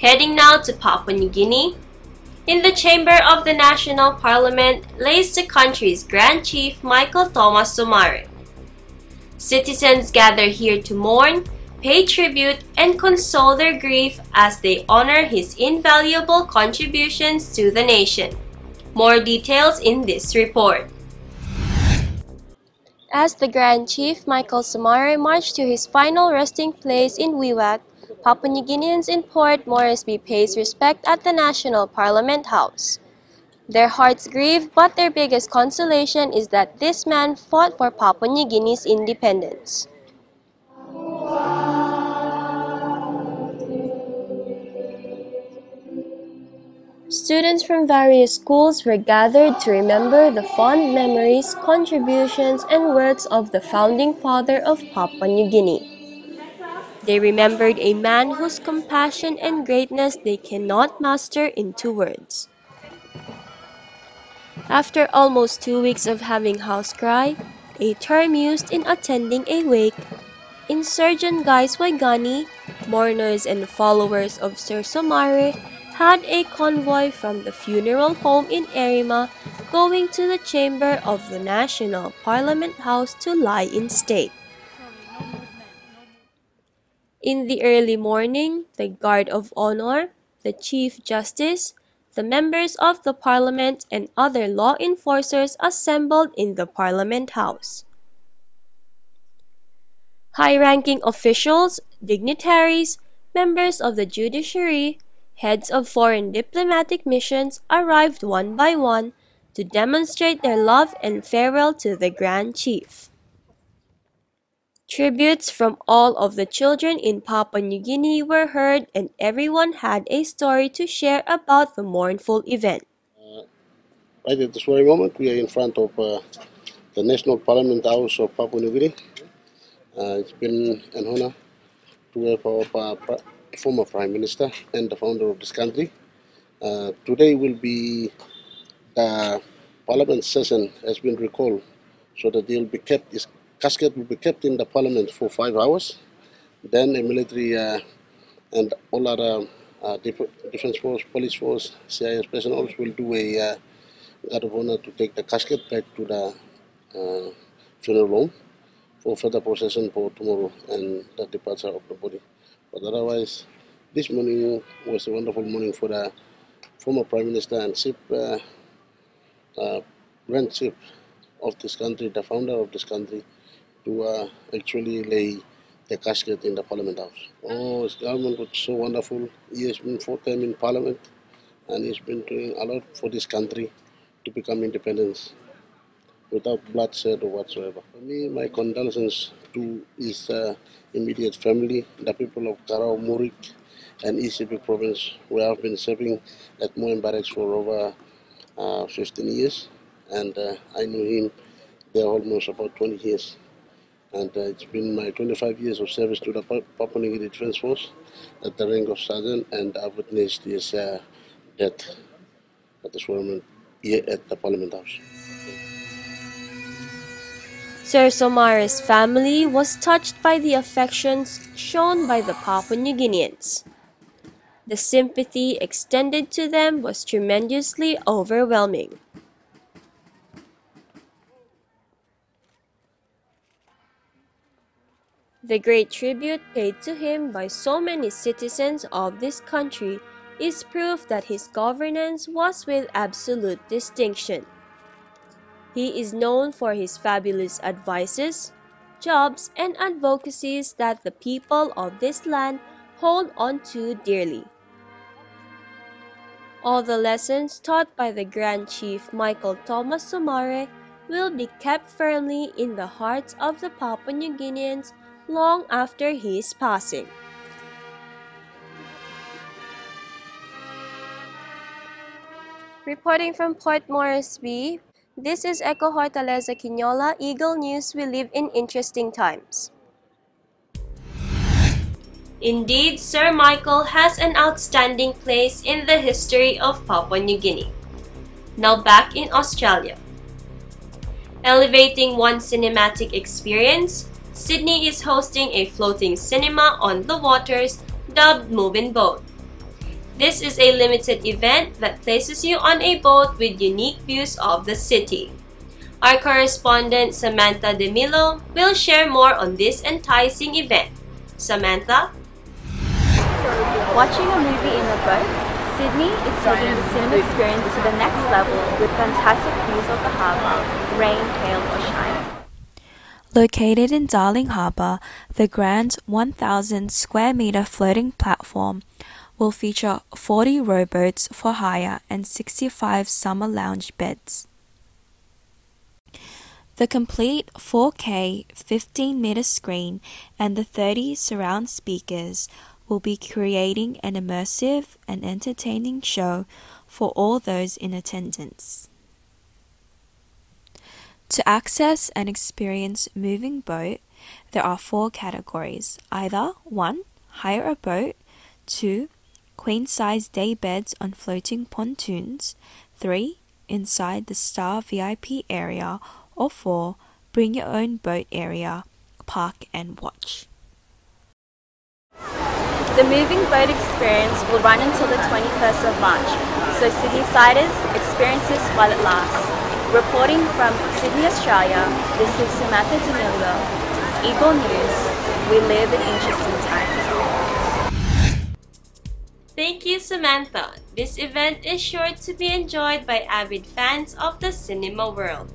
Heading now to Papua New Guinea, in the chamber of the National Parliament lays the country's Grand Chief Michael Thomas Somare. Citizens gather here to mourn, pay tribute, and console their grief as they honor his invaluable contributions to the nation. More details in this report. As the Grand Chief Michael Somare marched to his final resting place in Wewak, Papua New Guineans in Port Moresby pays respect at the National Parliament House. Their hearts grieve, but their biggest consolation is that this man fought for Papua New Guinea's independence. Students from various schools were gathered to remember the fond memories, contributions, and works of the founding father of Papua New Guinea. They remembered a man whose compassion and greatness they cannot master into words. After almost two weeks of having haus krai, a term used in attending a wake, In Sir John Guise Waigani, mourners and followers of Sir Somare, had a convoy from the funeral home in Erima going to the chamber of the National Parliament House to lie in state. In the early morning, the Guard of Honor, the Chief Justice, the members of the Parliament, and other law enforcers assembled in the Parliament House. High ranking officials, dignitaries, members of the judiciary, heads of foreign diplomatic missions arrived one by one to demonstrate their love and farewell to the Grand Chief. Tributes from all of the children in Papua New Guinea were heard and everyone had a story to share about the mournful event. Uh, right at this very moment, we are in front of uh, the National Parliament House of Papua New Guinea. Uh, it's been an honor to have our former Prime Minister and the founder of this country. Uh, today will be the Parliament session has been recalled so that they'll be kept, casket will be kept in the Parliament for five hours. Then a military uh, and all other uh, defense force, police force, CIS personnel will do a uh, guard of honor to take the casket back to the uh, funeral home for further procession for tomorrow and the departure of the body. But otherwise, this morning was a wonderful morning for the former Prime Minister and chief, uh, uh, grand chief of this country, the founder of this country, to uh, actually lay the casket in the Parliament House. Oh, his government was so wonderful. He has been four times in Parliament and he's been doing a lot for this country to become independence without bloodshed or whatsoever. For me, my condolences to his uh, immediate family, the people of Karau Murik and Sepik province, where I've been serving at Moem Barracks for over uh, 15 years, and uh, I knew him there almost about 20 years. And uh, it's been my 25 years of service to the Papua New Guinea Defense Force at the rank of sergeant, and I've witnessed his uh, death at the ceremony here at the Parliament House. Sir Somare's family was touched by the affections shown by the Papua New Guineans. The sympathy extended to them was tremendously overwhelming. The great tribute paid to him by so many citizens of this country is proof that his governance was with absolute distinction. He is known for his fabulous advices, jobs, and advocacies that the people of this land hold on to dearly. All the lessons taught by the Grand Chief Michael Thomas Somare will be kept firmly in the hearts of the Papua New Guineans long after his passing. Reporting from Port Moresby, this is Echo Hortaleza Quinola, Eagle News. We live in interesting times. Indeed, Sir Michael has an outstanding place in the history of Papua New Guinea. Now back in Australia. Elevating one cinematic experience, Sydney is hosting a floating cinema on the waters dubbed Moving Boat. This is a limited event that places you on a boat with unique views of the city. Our correspondent Samantha DeMilo will share more on this enticing event. Samantha? Watching a movie in a boat, Sydney is taking the cinema experience to the next level with fantastic views of the harbour, rain, hail or shine. Located in Darling Harbour, the grand 1,000 square metre floating platform will feature 40 rowboats for hire and 65 summer lounge beds. The complete 4K 15 meter screen and the 30 surround speakers will be creating an immersive and entertaining show for all those in attendance. To access and experience Moving Boat, there are four categories either 1. Hire a boat, 2 queen size day beds on floating pontoons, 3. Inside the Star VIP area, or 4. Bring your own boat area, park and watch. The moving boat experience will run until the 21st of March, so Sydney Siders experience this while it lasts. Reporting from Sydney, Australia, this is Samantha DeMillo, Eagle News. We live in interesting times. Thank you, Samantha. This event is sure to be enjoyed by avid fans of the cinema world.